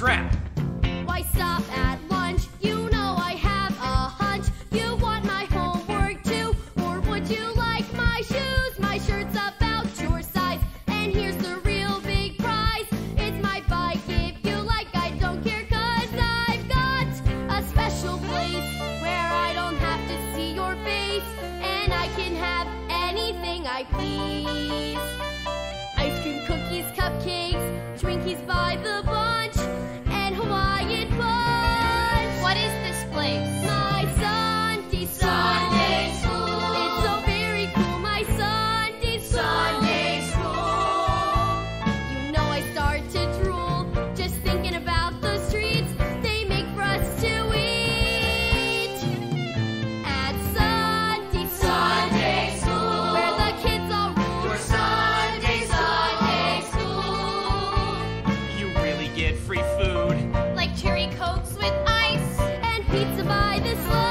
strap. Why stop at lunch? You know I have a hunch. You want my homework too? Or would you like my shoes? My shirt's about your size. And here's the real big prize. It's my bike if you like. I don't care cause I've got a special place where I don't have to see your face. And I can have anything I please. get free food. Like cherry cokes with ice and pizza by the slice.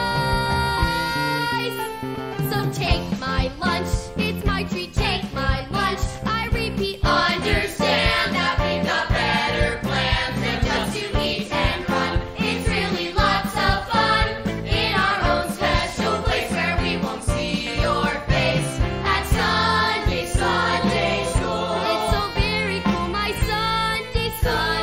So take my lunch, it's my treat, take my lunch. I repeat, understand that we've got better plans than just to eat and run. It's really lots of fun in our own special place where we won't see your face at Sunday, Sunday school. It's so very cool, my Sunday, Sunday.